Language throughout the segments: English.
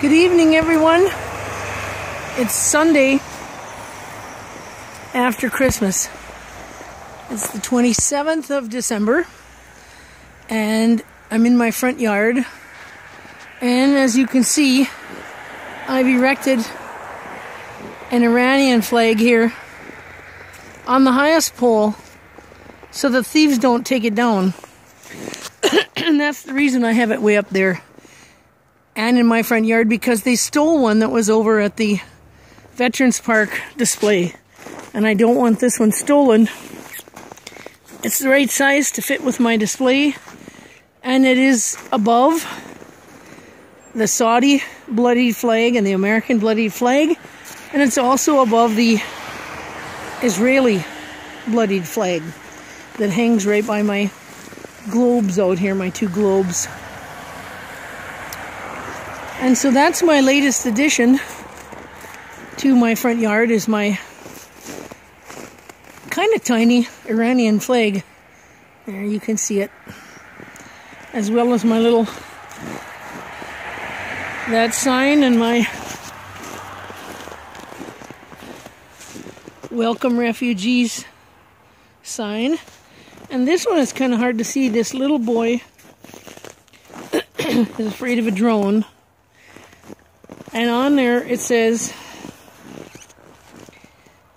Good evening, everyone. It's Sunday after Christmas. It's the 27th of December, and I'm in my front yard. And as you can see, I've erected an Iranian flag here on the highest pole so the thieves don't take it down. and that's the reason I have it way up there and in my front yard because they stole one that was over at the Veterans Park display. And I don't want this one stolen. It's the right size to fit with my display. And it is above the Saudi bloodied flag and the American bloodied flag. And it's also above the Israeli bloodied flag that hangs right by my globes out here, my two globes. And so that's my latest addition to my front yard is my kind of tiny Iranian flag. There you can see it. As well as my little that sign and my welcome refugees sign. And this one is kind of hard to see. This little boy is afraid of a drone. And on there it says,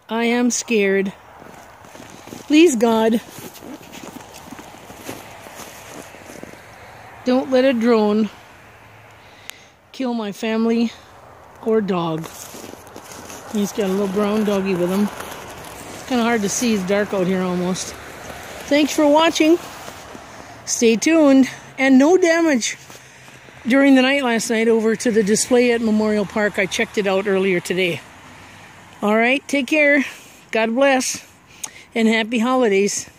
I am scared. Please, God, don't let a drone kill my family or dog. He's got a little brown doggy with him. It's kind of hard to see. It's dark out here almost. Thanks for watching. Stay tuned. And no damage during the night last night over to the display at Memorial Park. I checked it out earlier today. All right, take care. God bless. And happy holidays.